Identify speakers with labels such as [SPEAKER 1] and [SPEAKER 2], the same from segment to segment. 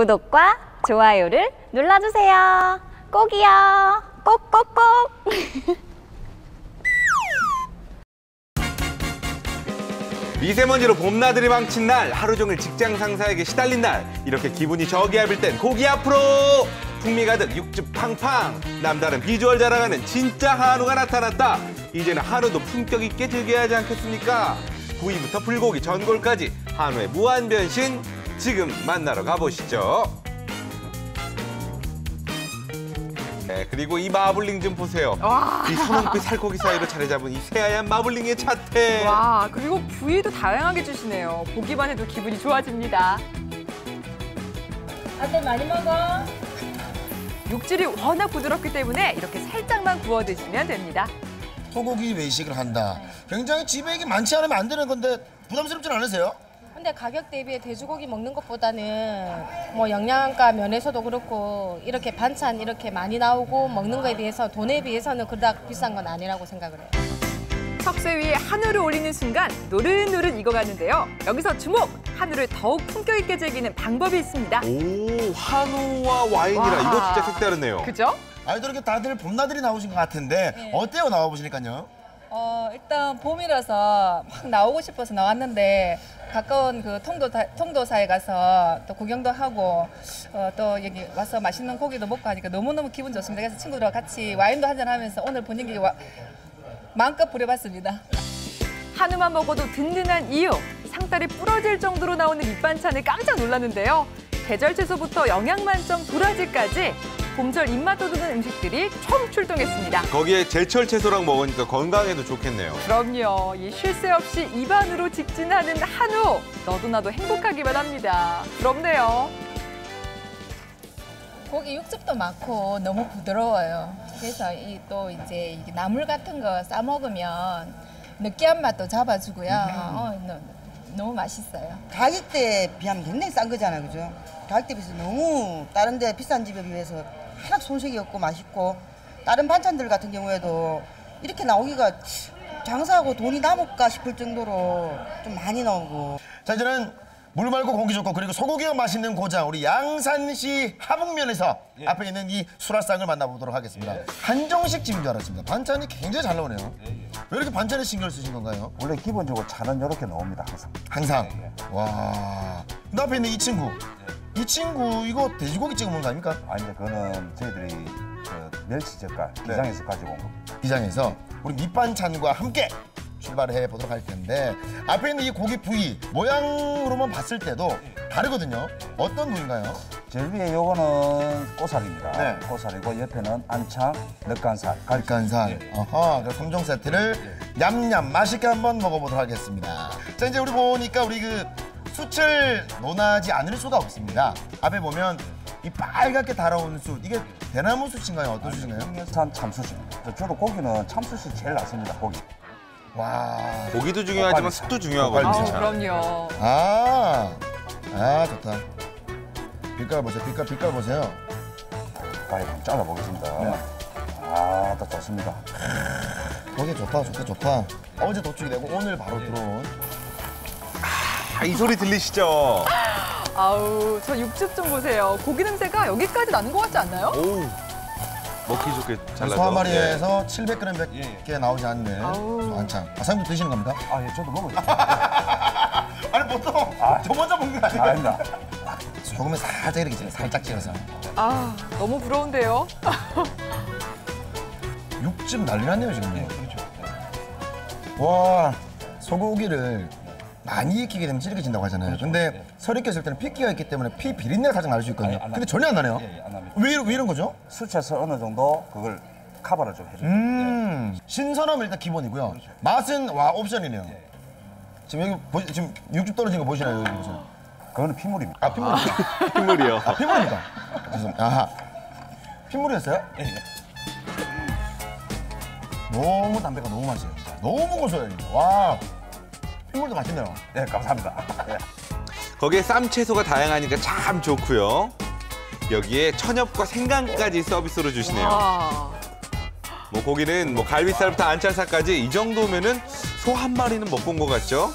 [SPEAKER 1] 구독과 좋아요를 눌러주세요. 꼭이요. 꼭꼭꼭.
[SPEAKER 2] 미세먼지로 봄나들이 망친 날, 하루 종일 직장 상사에게 시달린 날, 이렇게 기분이 저기압일 땐 고기 앞으로! 풍미 가득 육즙 팡팡! 남다른 비주얼 자랑하는 진짜 한우가 나타났다! 이제는 한우도 품격 있게 즐겨야 하지 않겠습니까? 구이부터 불고기, 전골까지 한우의 무한 변신 지금 만나러 가보시죠. 네, 그리고 이 마블링 좀 보세요.
[SPEAKER 3] 와.
[SPEAKER 2] 이 선홍빛 살코기 사이로 자리 잡은 이 새하얀 마블링의 자태.
[SPEAKER 3] 와, 그리고 부위도 다양하게 주시네요. 보기만 해도 기분이 좋아집니다.
[SPEAKER 4] 아들 많이 먹어.
[SPEAKER 3] 육질이 워낙 부드럽기 때문에 이렇게 살짝만 구워 드시면 됩니다.
[SPEAKER 5] 소고기 외식을 한다. 굉장히 집에 많지 않으면 안 되는 건데 부담스럽진 않으세요?
[SPEAKER 4] 근데 가격 대비에 돼지고기 먹는 것보다는 뭐 영양가 면에서도 그렇고 이렇게 반찬 이렇게 많이 나오고 먹는 거에 비해서 돈에 비해서는 그닥 비싼 건 아니라고 생각을 해요.
[SPEAKER 3] 석쇠 위에 한우를 올리는 순간 노릇노릇 익어가는데요. 여기서 주목! 한우를 더욱 품격 있게 즐기는 방법이 있습니다.
[SPEAKER 2] 오, 한우와 와인이라
[SPEAKER 3] 와.
[SPEAKER 2] 이거 진짜 색다르네요.
[SPEAKER 3] 그죠?
[SPEAKER 5] 아이들 이렇게 다들 봄나들이 나오신 것 같은데
[SPEAKER 6] 네.
[SPEAKER 5] 어때요 나와 보시니까요?
[SPEAKER 6] 어, 일단 봄이라서 막 나오고 싶어서 나왔는데 가까운 그 통도 통도사에 가서 또 구경도 하고 어, 또 여기 와서 맛있는 고기도 먹고 하니까 너무너무 기분 좋습니다. 그래서 친구들과 같이 와인도 한잔 하면서 오늘 분위기 와, 마음껏 부려봤습니다.
[SPEAKER 3] 한우만 먹어도 든든한 이유. 상다리 부러질 정도로 나오는 밑반찬에 깜짝 놀랐는데요. 계절 채소부터 영양 만점 도라지까지 봄철 입맛 돋우는 음식들이 총 출동했습니다.
[SPEAKER 2] 거기에 제철 채소랑 먹으니까 건강에도 좋겠네요.
[SPEAKER 3] 그럼요. 이 쉴 새 없이 입안으로 직진하는 한우. 너도 나도 행복하기만 합니다. 부럽네요.
[SPEAKER 6] 고기 육즙도 많고 너무 부드러워요. 그래서 이 또 이제 나물 같은 거 싸 먹으면 느끼한 맛도 잡아주고요. 어, 너, 너무 맛있어요.
[SPEAKER 7] 가격대에 비하면 굉장히 싼 거잖아요, 그죠? 가격대 비해서 너무 다른 데 비싼 집에 비해서 하나도 손색이 없고 맛있고 다른 반찬들 같은 경우에도 이렇게 나오기가 장사하고 돈이 남을까 싶을 정도로 좀 많이 나오고
[SPEAKER 5] 자 이제는 물 맑고 공기 좋고 그리고 소고기가 맛있는 고장 우리 양산시 하북면에서
[SPEAKER 2] 예.
[SPEAKER 5] 앞에 있는 이 수라상을 만나보도록 하겠습니다. 한정식 집인 줄 알았습니다. 반찬이 굉장히 잘 나오네요.
[SPEAKER 2] 예,
[SPEAKER 5] 왜 이렇게 반찬에 신경을 쓰신 건가요?
[SPEAKER 8] 원래 기본적으로 차는 이렇게 나옵니다 항상
[SPEAKER 5] 항상.
[SPEAKER 2] 예,
[SPEAKER 5] 와. 그 앞에 있는 이 친구. 이 친구 이거 돼지고기 찍어 먹은 거 아닙니까?
[SPEAKER 8] 아니 근데 그거는 저희들이 그 멸치 젓갈 기장에서 가지고 온 겁니다
[SPEAKER 5] 기장에서 우리 밑반찬과 함께 출발해 보도록 할 텐데 앞에 있는 이 고기 부위 모양으로만 봤을 때도 다르거든요. 어떤 부위인가요?
[SPEAKER 8] 제일 위에 요거는 꼬살입니다
[SPEAKER 5] 네.
[SPEAKER 8] 꼬살이고 옆에는 안창, 늑간살,
[SPEAKER 5] 갈간살. 어허, 그 3종 세트를 냠냠 맛있게 한번 먹어보도록 하겠습니다. 자, 이제 우리 보니까 우리 그 숯을 논하지 않을 수가 없습니다. 앞에 보면 이 빨갛게 달아온 숯, 이게 대나무 숯인가요? 어떤 숯인가요?
[SPEAKER 8] 국내산 참숯입니다 주로 고기는 참숯이 제일 낫습니다 고기
[SPEAKER 5] 와.
[SPEAKER 2] 고기도 중요하지만. 숯도 중요하거든요.
[SPEAKER 3] 아우,
[SPEAKER 2] 참.
[SPEAKER 3] 그럼요.
[SPEAKER 5] 아, 아 좋다. 빛깔 보세요. 빛깔 빛깔 보세요.
[SPEAKER 8] 가위 한번 잘라보겠습니다
[SPEAKER 5] 네.
[SPEAKER 8] 아 딱 좋습니다
[SPEAKER 5] 거기 좋다, 좋다, 좋다. 어제 도축이 되고 오늘 바로 들어온.
[SPEAKER 2] 아, 이 소리 들리시죠?
[SPEAKER 3] 아우, 저 육즙 좀 보세요. 고기 냄새가 여기까지 나는 것 같지 않나요?
[SPEAKER 2] 오, 먹기 좋게 잘라서.
[SPEAKER 5] 소한 마리에서 700g밖에 나오지 않는
[SPEAKER 3] 아우.
[SPEAKER 5] 아, 사장님 드시는 겁니까?
[SPEAKER 8] 아 예 저도 먹어요
[SPEAKER 5] 아니 보통 저 먼저 먹는 거 아니에요?
[SPEAKER 8] 아닙니다
[SPEAKER 5] 소금에 살짝 이렇게 살짝 찍어서.
[SPEAKER 3] 아, 너무 부러운데요.
[SPEAKER 5] 육즙 난리 났네요 지금. 와 소고기를 많이 익히게 되면 찌릿해진다고 하잖아요. 근데 설 익혔을 때는 피기가 있기 때문에 피 비린내가 살짝 날수 있거든요.
[SPEAKER 8] 아니, 안
[SPEAKER 5] 근데 전혀 안 나네요.
[SPEAKER 8] 예, 예, 안.
[SPEAKER 5] 왜, 이러- 왜 이런 거죠?
[SPEAKER 8] 수채서 어느 정도 그걸 카바를 좀 해줘요
[SPEAKER 5] 음 신선함은 일단 기본이고요. 맛은 와 옵션이네요. 지금 여기 보, 지금 육즙 떨어진 거 보시나요 여기 보세요.
[SPEAKER 8] 그거는 피물입니다
[SPEAKER 5] 아 핏물.
[SPEAKER 2] 핏물이요.
[SPEAKER 5] 아 핏물입니다. 죄송합니다. 아하 핏물이었어요? 너무 담배가 너무 맛있어요. 너무 고소해요. 와 핏물도 맛있네요.
[SPEAKER 8] 예 감사합니다 예.
[SPEAKER 2] 거기에 쌈 채소가 다양하니까 참 좋고요. 여기에 천엽과 생강까지 서비스로 주시네요.
[SPEAKER 3] 와.
[SPEAKER 2] 뭐 고기는 뭐 갈비살부터 안찰살까지 이 정도면은 소 한 마리는 먹고 온 것 같죠?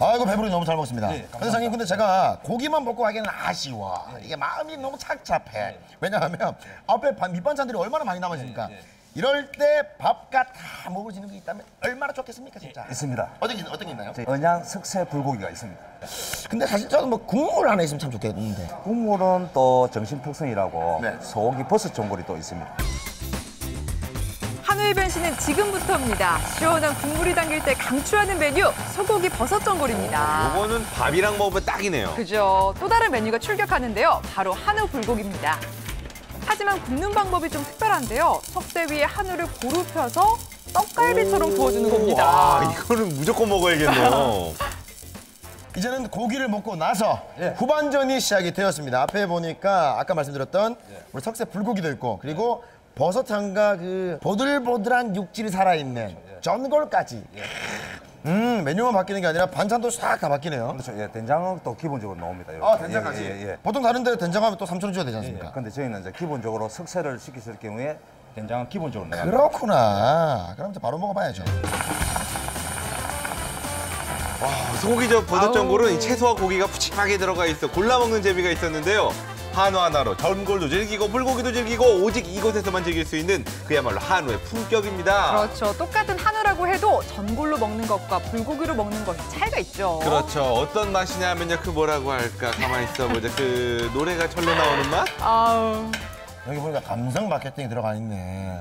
[SPEAKER 5] 아이고 배부르게 너무 잘 먹습니다.
[SPEAKER 8] 네,
[SPEAKER 5] 근데 사장님 근데 제가 고기만 먹고 가기에는 아쉬워. 이게 마음이 너무 착잡해. 왜냐하면 앞에 반- 밑반찬들이 얼마나 많이 남아있습니까? 이럴 때 밥과 다 먹어지는 게 있다면 얼마나 좋겠습니까 진짜.
[SPEAKER 8] 있습니다.
[SPEAKER 5] 어떤 게 어떤 게 있나요?
[SPEAKER 8] 언양 석쇠 불고기가 있습니다.
[SPEAKER 5] 근데 사실 저는 뭐 국물 하나 있으면 참 좋겠는데.
[SPEAKER 8] 국물은 또 정신 특성이라고
[SPEAKER 5] 네.
[SPEAKER 8] 소고기 버섯 전골이 또 있습니다.
[SPEAKER 3] 한우의 변신은 지금부터입니다. 시원한 국물이 담길 때 강추하는 메뉴 소고기 버섯 전골입니다.
[SPEAKER 2] 요거는 밥이랑 먹으면 딱이네요.
[SPEAKER 3] 그죠. 또 다른 메뉴가 출격하는데요. 바로 한우 불고기입니다. 하지만 굽는 방법이 좀 특별한데요. 석쇠 위에 한우를 고루 펴서 떡갈비처럼 구워주는 겁니다.
[SPEAKER 2] 와, 이거는 무조건 먹어야겠네요.
[SPEAKER 5] 이제는 고기를 먹고 나서
[SPEAKER 8] 예.
[SPEAKER 5] 후반전이 시작이 되었습니다. 앞에 보니까 아까 말씀드렸던 우리 석쇠 불고기도 있고 그리고 버섯향과 그 보들보들한 육질이 살아있는 전골까지. 음 메뉴만 바뀌는 게 아니라 반찬도 싹 다 바뀌네요.
[SPEAKER 8] 그렇죠. 예, 된장은 또 기본적으로 나옵니다. 이렇게.
[SPEAKER 5] 아 된장까지.
[SPEAKER 8] 예, 예, 예.
[SPEAKER 5] 보통 다른 데 된장하면 또 3천 원 줘야 되지
[SPEAKER 8] 예,
[SPEAKER 5] 않습니까?
[SPEAKER 8] 근데 저희는 이제 기본적으로 석쇠를 시키실 경우에 된장은 기본적으로 나갑니다.
[SPEAKER 5] 그렇구나. 그럼 이제 바로 먹어봐야죠.
[SPEAKER 2] 소고기젓 버섯
[SPEAKER 3] 아우.
[SPEAKER 2] 전골은 이 채소와 고기가 푸짐하게 들어가 있어 골라 먹는 재미가 있었는데요. 한우 하나로 전골도 즐기고 불고기도 즐기고 오직 이곳에서만 즐길 수 있는 그야말로 한우의 품격입니다.
[SPEAKER 3] 그렇죠. 똑같은 한우라고 해도 전골로 먹는 것과 불고기로 먹는 것이 차이가 있죠.
[SPEAKER 2] 그렇죠. 어떤 맛이냐면요. 그 뭐라고 할까? 가만히 있어 보자. 그 노래가 절로 나오는 맛?
[SPEAKER 3] 아우.
[SPEAKER 5] 여기 보니까 감성 마케팅이 들어가 있네.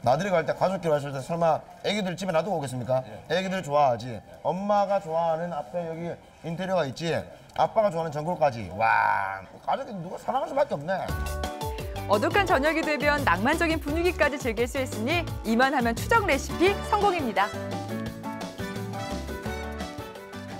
[SPEAKER 5] 나들이 갈 때 가족끼리 왔을 때 설마 애기들 집에 놔두고 오겠습니까? 애기들 좋아하지. 엄마가 좋아하는 앞에 여기 인테리어가 있지. 아빠가 좋아하는 전골까지. 와, 가족이 누가 사랑할 수밖에 없네.
[SPEAKER 3] 어둑한 저녁이 되면 낭만적인 분위기까지 즐길 수 있으니 이만하면 추적 레시피 성공입니다.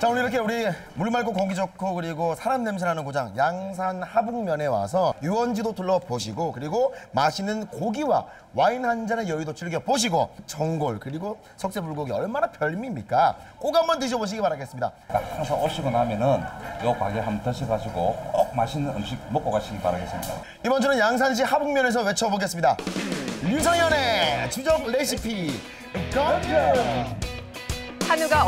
[SPEAKER 5] 자 오늘 이렇게 우리 물 맑고 공기 좋고 그리고 사람 냄새 나는 고장 양산 하북면에 와서 유원지도 둘러보시고 그리고 맛있는 고기와 와인 한 잔의 여유도 즐겨보시고 전골 그리고 석쇠불고기 얼마나 별미입니까? 꼭 한번 드셔보시기 바라겠습니다.
[SPEAKER 8] 항상 오시고 나면은 요 가게 한번 드셔가지고 꼭 맛있는 음식 먹고 가시기 바라겠습니다.
[SPEAKER 5] 이번 주는 양산시 하북면에서 외쳐보겠습니다. 류성현의 추적 레시피 건
[SPEAKER 3] 한우가